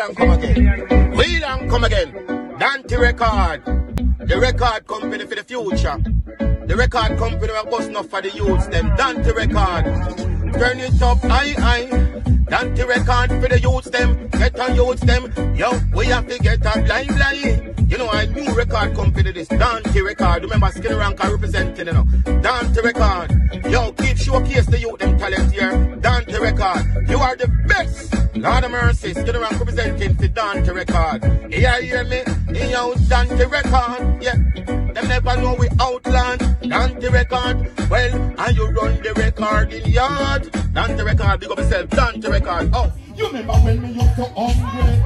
And come again. And come again. Dont'e Record. The record company for the future. The record company will bust enough for the youths. Them Dont'e Record. Turn it up, aye, aye. Dont'e Record for the youths. Them get on youths. Them. Yo, we have to get a blind blind. You know, a new record company this. Dont'e Record. Remember, Skinny Ranker representing, you know. Dont'e Record. Yo, keep showcase the youth them talent here. Record. You are the best. Lord of mercy, Skinny Rank representing for Dont'e Record. Here, hear me? In your Dont'e Record. Yeah. Them never know we outland. Dont'e Record. Well, and you run the record in yard. Dont'e Record, big up yourself. Dont'e Record. Oh. You remember when me used to hungry?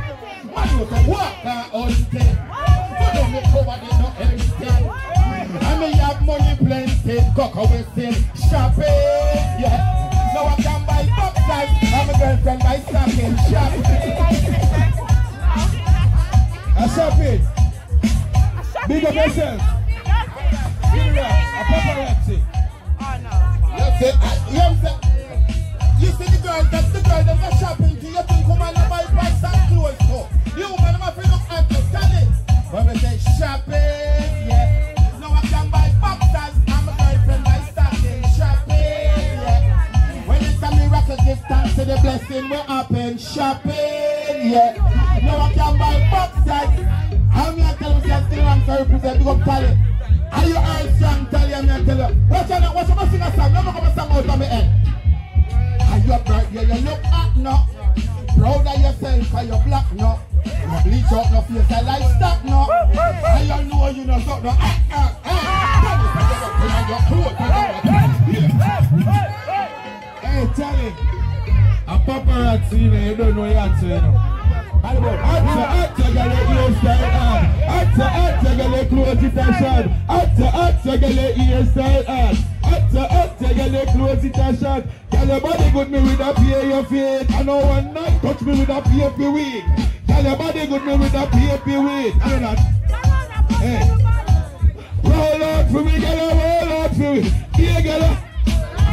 Man used to walk all day. But don't me cover the no empty. And me have money plenty. Coco we still shopping. Yeah. Now I can buy And my girlfriend buy stocking shopping. A shopping. Big up yourself. A paparazzi. You see, uh, you I'm see the girl, that's the girl that go shopping Do you think woman the blessing we happen shopping, yeah. Now I can buy boxers. How me I tell you say still want to represent big up talent. Are you all strong, tell you, me I tell you. Watch out, watch out, sing a song. Let me come a song out of my head. And you're bright, yeah, you look hot now. Proud of yourself, cause you're black now. You bleach out no face, I like stock now. And you know you know something. Ah, ah, ah. Hey, Charlie. Paparazzi, you know, you don't know your answer, you know. Atta, atta, gale hairstyle on. Atta, atta, gale clothes it a shot. Atta, atta, gale hairstyle on. Atta, atta, gale clothes it a shot. Your body good me with a pay your feet. I know one night touch me with a pay per week. Your body good me with a pay per Hey. Roll out for me, girl, roll out for me. Here, girl.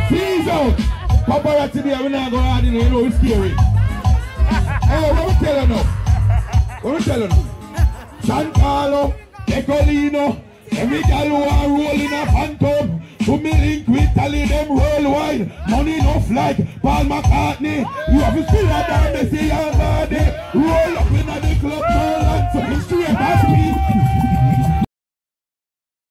Please out. Paparazzi there, we not going hard in here, you know, it's scary. Hey, what we tell you now? What we tell you now? San Carlo, Decolino, every girl who are rolling a phantom. To me link with tally them worldwide. Money no flag, Paul McCartney. You have to see that down, they say your body. Roll up in the club,